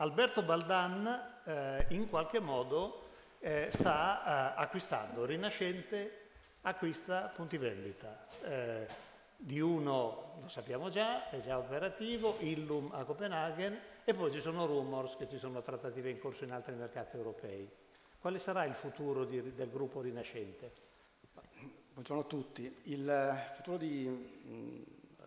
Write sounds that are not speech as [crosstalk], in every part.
Alberto Baldan eh, in qualche modo eh, sta eh, acquistando, Rinascente acquista punti vendita. Eh, di uno lo sappiamo già, è già operativo, Illum a Copenaghen e poi ci sono rumors che ci sono trattative in corso in altri mercati europei. Quale sarà il futuro di, del gruppo Rinascente? Buongiorno a tutti. Il futuro di, mm, eh,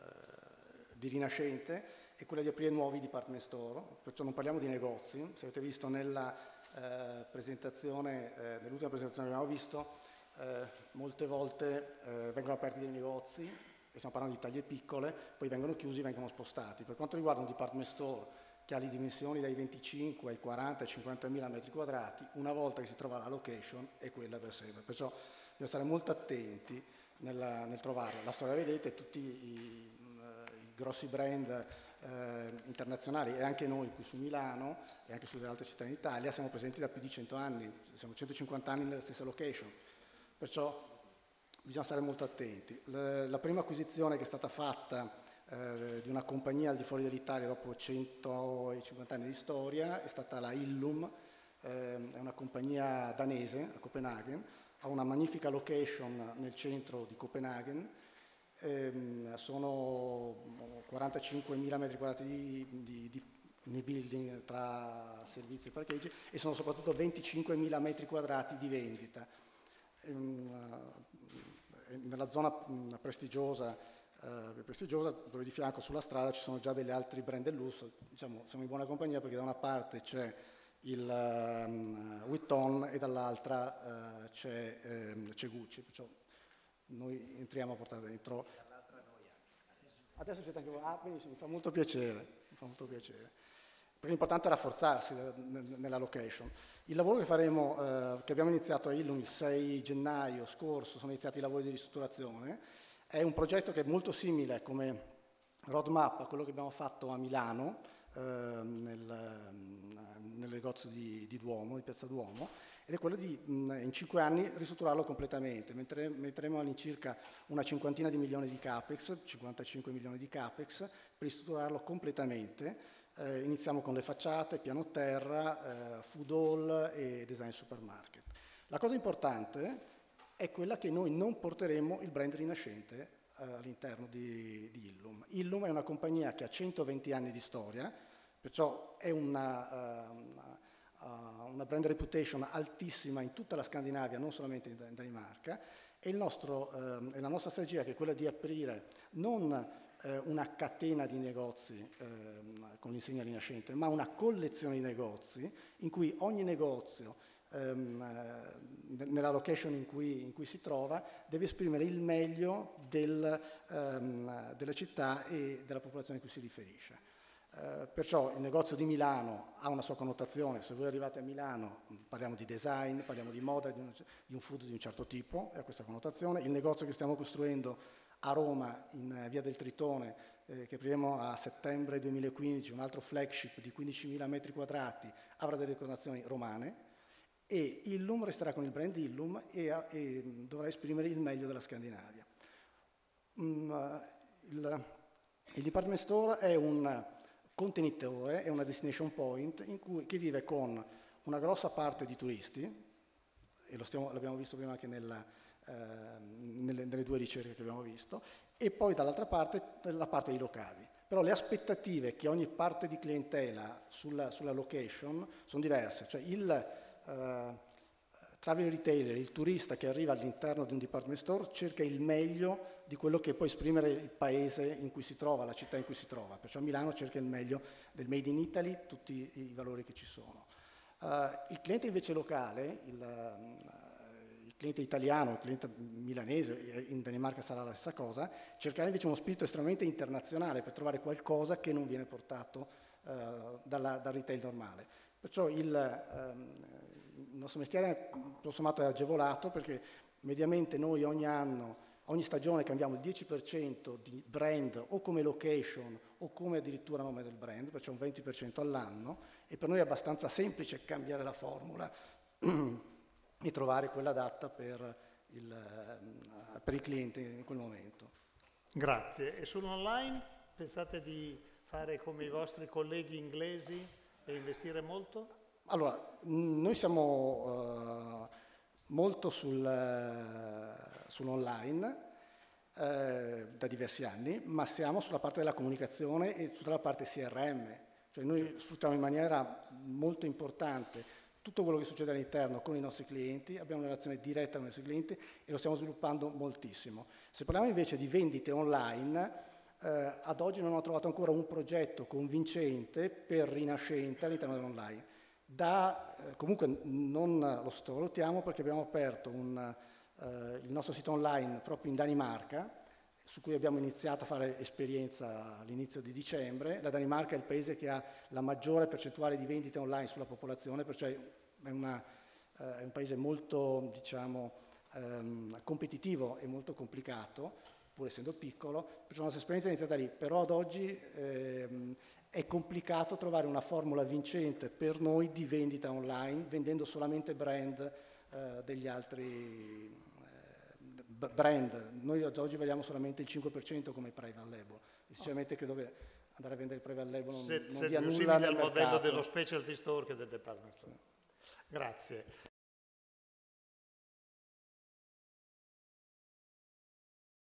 di Rinascente è quello di aprire nuovi department store, perciò non parliamo di negozi. Se avete visto nella eh, presentazione, eh, nell'ultima presentazione che abbiamo visto, eh, molte volte eh, vengono aperti dei negozi, e stiamo parlando di taglie piccole, poi vengono chiusi, vengono spostati. Per quanto riguarda un department store che ha le dimensioni dai 25 ai 40 ai 50 mila metri quadrati, una volta che si trova la location è quella per sempre. Perciò bisogna stare molto attenti nella, nel trovarla. La storia vedete, tutti i grossi brand eh, internazionali e anche noi qui su Milano e anche sulle altre città in Italia siamo presenti da più di 100 anni, siamo 150 anni nella stessa location. Perciò bisogna stare molto attenti. Le, la prima acquisizione che è stata fatta eh, di una compagnia al di fuori dell'Italia dopo 150 anni di storia è stata la Illum, eh, è una compagnia danese a Copenaghen, ha una magnifica location nel centro di Copenaghen, eh, sono 45.000 metri quadrati di, di, di nei building tra servizi e parcheggi e sono soprattutto 25.000 metri quadrati di vendita. Ehm, nella zona prestigiosa, eh, prestigiosa, dove di fianco sulla strada ci sono già degli altri brand del lusso, diciamo, siamo in buona compagnia perché da una parte c'è il um, Witton e dall'altra uh, c'è, um, Gucci, perciò noi entriamo a portare dentro. Adesso c'è anche voi, ah mi fa molto piacere, mi fa molto piacere perché l'importante è rafforzarsi nella location. Il lavoro che faremo, eh, che abbiamo iniziato a Illum il 6 gennaio scorso, sono iniziati i lavori di ristrutturazione, è un progetto che è molto simile come roadmap a quello che abbiamo fatto a Milano, nel, nel, negozio di, di, Duomo, di Piazza Duomo, ed è quello di in cinque anni ristrutturarlo completamente. Metteremo all'incirca una cinquantina di milioni di capex, 55 milioni di capex, per ristrutturarlo completamente eh, iniziamo con le facciate, piano terra, eh, food hall e design supermarket. La cosa importante è quella che noi non porteremo il brand rinascente all'interno di, di, Illum. Illum è una compagnia che ha 120 anni di storia, perciò è una, uh, una, uh, una brand reputation altissima in tutta la Scandinavia, non solamente in Danimarca, e, nostro, uh, la nostra strategia che è quella di aprire non eh, una catena di negozi eh, con l'insegna rinascente, ma una collezione di negozi in cui ogni negozio ehm, eh, nella location in cui, in cui, si trova deve esprimere il meglio del, ehm, della città e della popolazione a cui si riferisce. Uh, perciò il negozio di Milano ha una sua connotazione, se voi arrivate a Milano parliamo di design, parliamo di moda, di un, di un food di un certo tipo, ha questa connotazione, il negozio che stiamo costruendo a Roma, in eh, via del Tritone, eh, che apriremo a settembre 2015, un altro flagship di 15.000 metri quadrati, avrà delle connotazioni romane e Illum resterà con il brand Illum e, e dovrà esprimere il meglio della Scandinavia. Mm, il, il, department store è un contenitore, è una destination point cui, che vive con una grossa parte di turisti, e lo l'abbiamo visto prima anche nella, Ehm, nelle, nelle, due ricerche che abbiamo visto, e poi dall'altra parte la parte dei locali. Però le aspettative che ogni parte di clientela sulla, sulla location sono diverse, cioè il uh, travel retailer, il turista che arriva all'interno di un department store cerca il meglio di quello che può esprimere il paese in cui si trova, la città in cui si trova, perciò Milano cerca il meglio del made in Italy, tutti i valori che ci sono. Uh, il cliente invece locale, il, uh, cliente italiano, il cliente milanese, in Danimarca sarà la stessa cosa, cercare invece uno spirito estremamente internazionale per trovare qualcosa che non viene portato dalla, dal retail normale. Perciò il, um, il nostro mestiere tutto sommato è agevolato perché mediamente noi ogni anno ogni stagione cambiamo il 10% di brand o come location o come addirittura nome del brand, perciò un 20% all'anno e per noi è abbastanza semplice cambiare la formula [clears throat] e trovare quella adatta per il, eh, per il cliente in quel momento. Grazie. E sull'online pensate di fare come i vostri colleghi inglesi e investire molto? Allora, noi siamo uh, molto sul, uh, sull'online eh, da diversi anni, ma siamo sulla parte della comunicazione e sulla parte CRM. Cioè noi sfruttiamo in maniera molto importante tutto quello che succede all'interno con i nostri clienti, abbiamo una relazione diretta con i nostri clienti e lo stiamo sviluppando moltissimo. Se parliamo invece di vendite online, eh, ad oggi non ho trovato ancora un progetto convincente per rinascente all'interno dell'online. Da, eh, comunque non lo sottovalutiamo perché abbiamo aperto un, eh, il nostro sito online proprio in Danimarca, su cui abbiamo iniziato a fare esperienza all'inizio di dicembre. La Danimarca è il paese che ha la maggiore percentuale di vendite online sulla popolazione, perciò è, una, eh, è un paese molto diciamo, ehm, competitivo e molto complicato, pur essendo piccolo, perciò la nostra esperienza è iniziata lì, però ad oggi ehm, è complicato trovare una formula vincente per noi di vendita online, vendendo solamente brand eh, degli altri brand, noi oggi vediamo solamente il 5% come private label, sinceramente credo che andare a vendere il private label non, se, non se dia nulla al mercato. modello dello specialty store che del department store. Grazie.